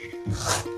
you